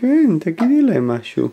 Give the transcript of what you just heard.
¿Qué? ¿Qué dilema, Shu?